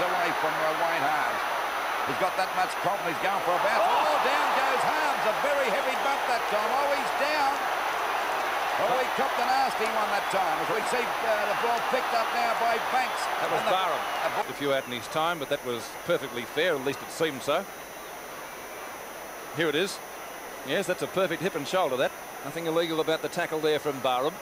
away from uh, Wayne Harmes. He's got that much confidence. He's going for a bounce. Oh! oh, down goes Harmes! A very heavy bump that time. Oh, he's down. Oh, he copped a nasty one that time. As we see uh, the ball picked up now by Banks. That was Barham. A few out in his time, but that was perfectly fair. At least it seemed so. Here it is. Yes, that's a perfect hip and shoulder, that. Nothing illegal about the tackle there from Barham.